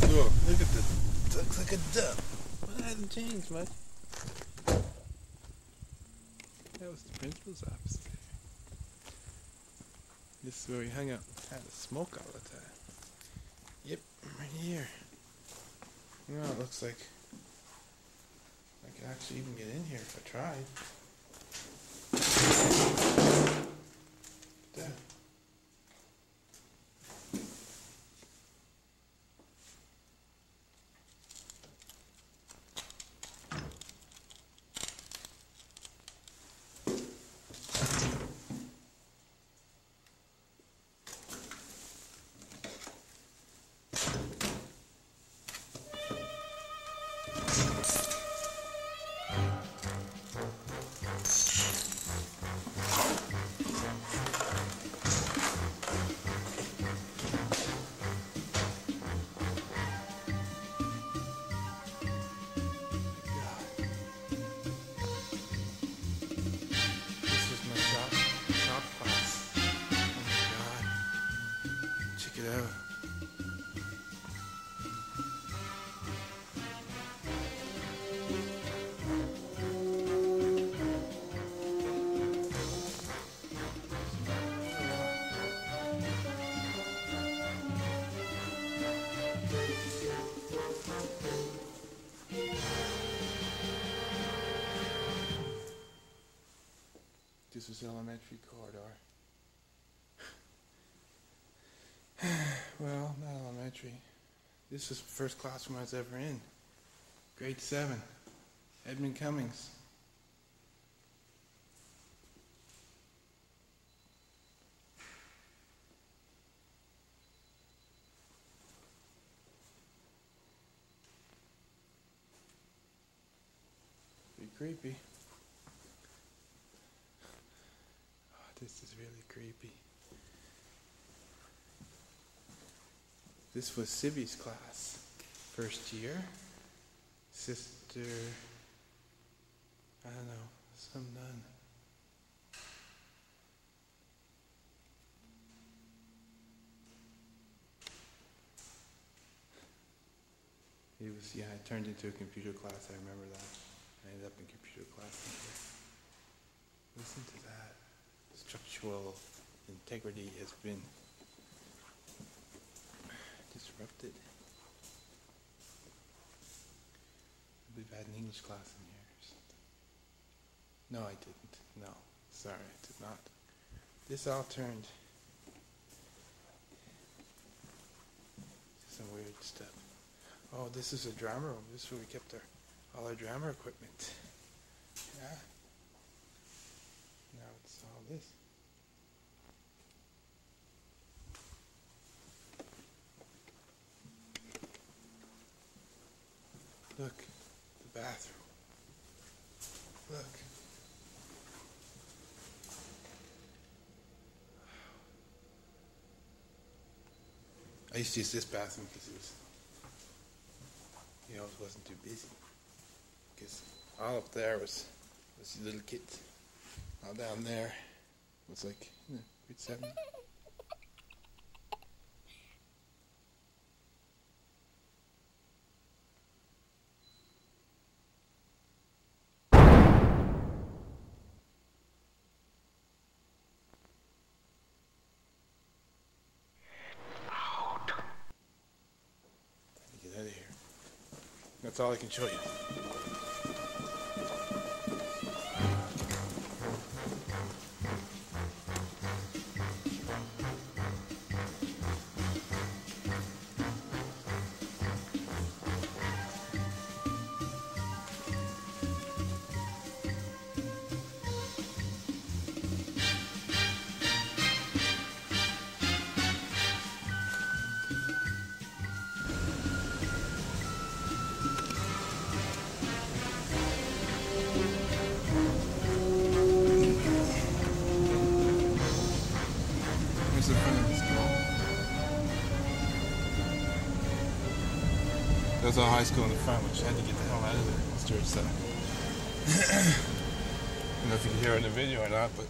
school. Look at the looks like a duck. It hasn't changed much. That was the principal's office. This is where we hung out, had a smoke all the time. Yep, right here. You know, it looks like I could actually even get in here if I tried. Elementary corridor. well, not elementary. This is the first classroom I was ever in. Grade 7. Edmund Cummings. Creepy. Oh, this is really creepy. This was Sibby's class, first year. Sister, I don't know, some nun. It was, yeah, it turned into a computer class, I remember that. I ended up in computer class. Listen to that. Structural integrity has been disrupted. We've had an English class in here. No, I didn't. No, sorry, I did not. This all turned some weird stuff. Oh, this is a drama room. This is where we kept our all our drama equipment. Yeah. This. Look, the bathroom. Look. I used to use this bathroom because it was, you know, it wasn't too busy. Because all up there was was little kids. All down there was like know, grade seven. Let get out of here. That's all I can show you. There's a high school in the front, which I had to get the hell out of there. It's George I don't know if you can hear it in the video or not, but